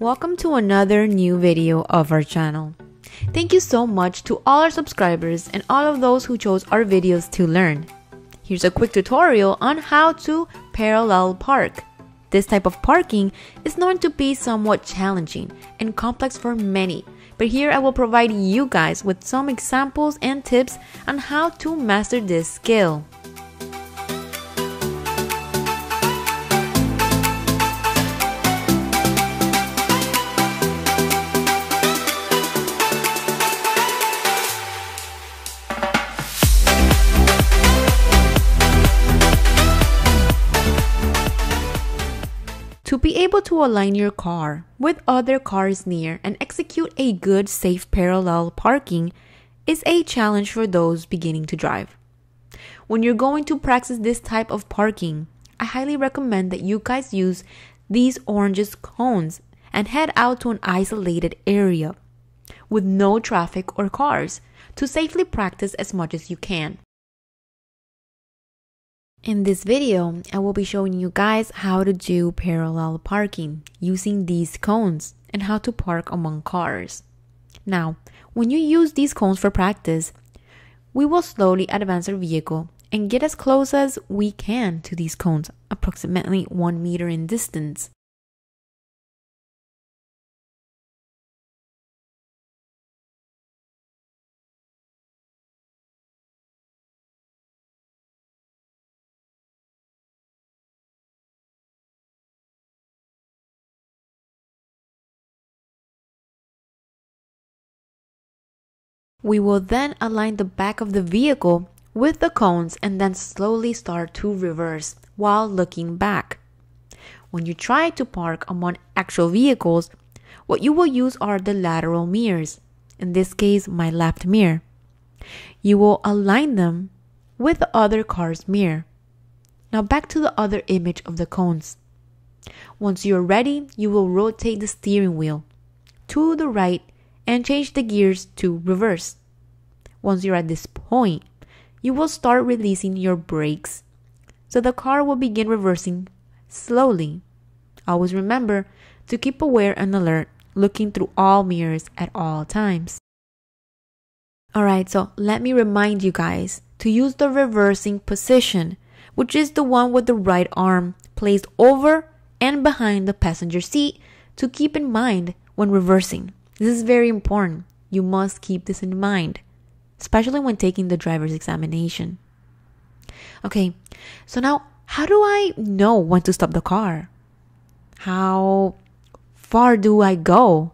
Welcome to another new video of our channel. Thank you so much to all our subscribers and all of those who chose our videos to learn. Here's a quick tutorial on how to parallel park. This type of parking is known to be somewhat challenging and complex for many, but here I will provide you guys with some examples and tips on how to master this skill. Align your car with other cars near and execute a good safe parallel parking is a challenge for those beginning to drive. When you're going to practice this type of parking, I highly recommend that you guys use these oranges cones and head out to an isolated area with no traffic or cars to safely practice as much as you can. In this video, I will be showing you guys how to do parallel parking using these cones and how to park among cars. Now, when you use these cones for practice, we will slowly advance our vehicle and get as close as we can to these cones, approximately 1 meter in distance. We will then align the back of the vehicle with the cones and then slowly start to reverse while looking back. When you try to park among actual vehicles, what you will use are the lateral mirrors, in this case, my left mirror. You will align them with the other car's mirror. Now back to the other image of the cones. Once you're ready, you will rotate the steering wheel to the right and change the gears to reverse. Once you're at this point, you will start releasing your brakes. So the car will begin reversing slowly. Always remember to keep aware and alert, looking through all mirrors at all times. Alright, so let me remind you guys to use the reversing position, which is the one with the right arm placed over and behind the passenger seat to keep in mind when reversing. This is very important. You must keep this in mind, especially when taking the driver's examination. Okay, so now how do I know when to stop the car? How far do I go?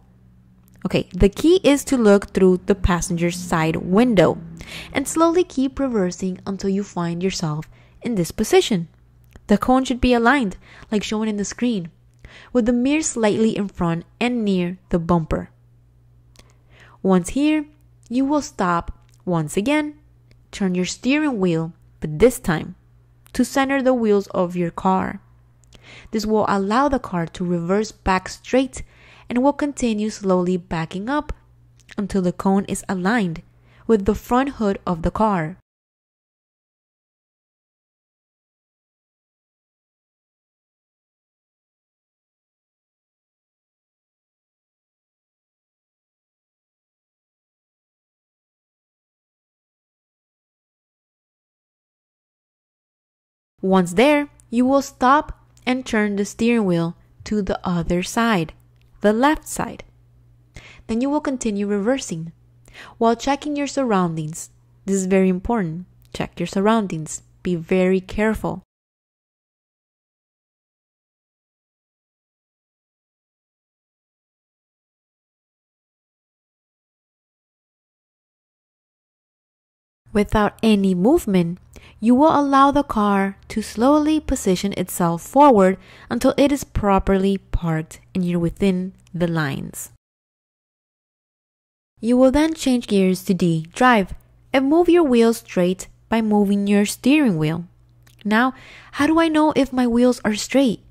Okay, the key is to look through the passenger side window and slowly keep reversing until you find yourself in this position. The cone should be aligned, like shown in the screen, with the mirror slightly in front and near the bumper. Once here, you will stop once again, turn your steering wheel, but this time to center the wheels of your car. This will allow the car to reverse back straight and will continue slowly backing up until the cone is aligned with the front hood of the car. Once there, you will stop and turn the steering wheel to the other side, the left side. Then you will continue reversing while checking your surroundings. This is very important. Check your surroundings. Be very careful. Without any movement, you will allow the car to slowly position itself forward until it is properly parked and you're within the lines. You will then change gears to D, drive, and move your wheels straight by moving your steering wheel. Now, how do I know if my wheels are straight?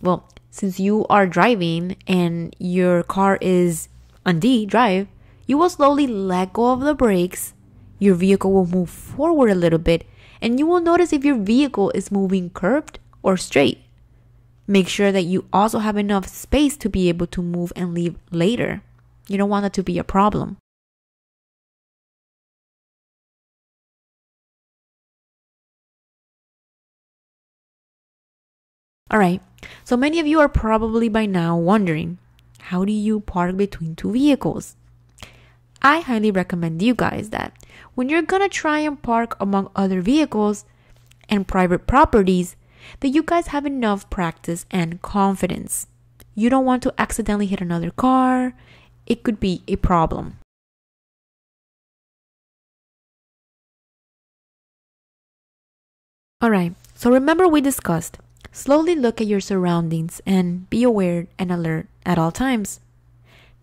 Well, since you are driving and your car is on D, drive, you will slowly let go of the brakes. Your vehicle will move forward a little bit and you will notice if your vehicle is moving curved or straight. Make sure that you also have enough space to be able to move and leave later. You don't want that to be a problem. All right, so many of you are probably by now wondering how do you park between two vehicles? I highly recommend you guys that when you're gonna try and park among other vehicles and private properties, that you guys have enough practice and confidence. You don't want to accidentally hit another car, it could be a problem. Alright, so remember we discussed slowly look at your surroundings and be aware and alert at all times.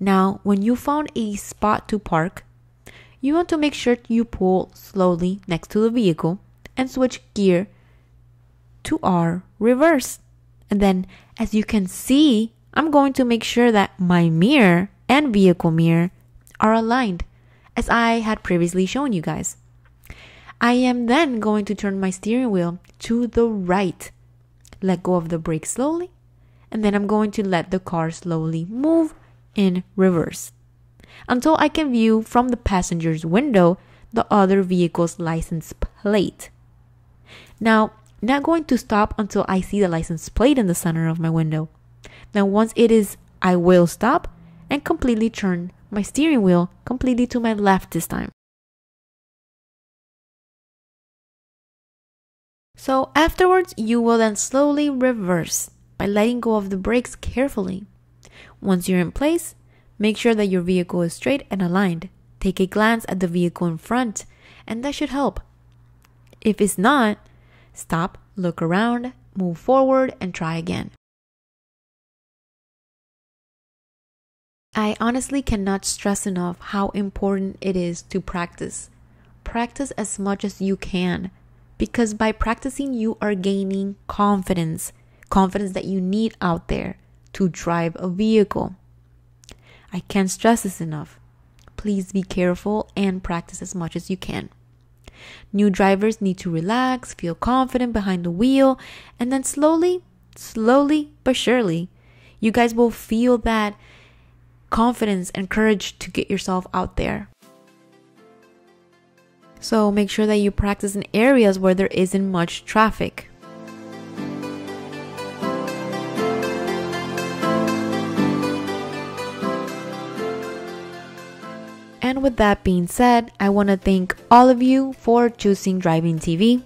Now, when you found a spot to park, you want to make sure you pull slowly next to the vehicle and switch gear to R reverse. And then, as you can see, I'm going to make sure that my mirror and vehicle mirror are aligned as I had previously shown you guys. I am then going to turn my steering wheel to the right, let go of the brake slowly, and then I'm going to let the car slowly move in reverse until I can view from the passenger's window the other vehicle's license plate. Now, not going to stop until I see the license plate in the center of my window. Now, once it is, I will stop and completely turn my steering wheel completely to my left this time. So afterwards, you will then slowly reverse by letting go of the brakes carefully. Once you're in place, make sure that your vehicle is straight and aligned. Take a glance at the vehicle in front, and that should help. If it's not, stop, look around, move forward, and try again. I honestly cannot stress enough how important it is to practice. Practice as much as you can because by practicing, you are gaining confidence confidence that you need out there to drive a vehicle. I can't stress this enough. Please be careful and practice as much as you can. New drivers need to relax, feel confident behind the wheel, and then slowly, slowly but surely, you guys will feel that confidence and courage to get yourself out there. So make sure that you practice in areas where there isn't much traffic. And with that being said, I want to thank all of you for choosing Driving TV.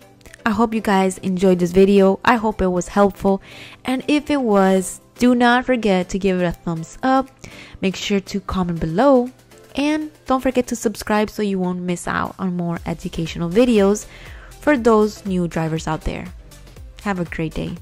I hope you guys enjoyed this video. I hope it was helpful. And if it was, do not forget to give it a thumbs up. Make sure to comment below. And don't forget to subscribe so you won't miss out on more educational videos for those new drivers out there. Have a great day.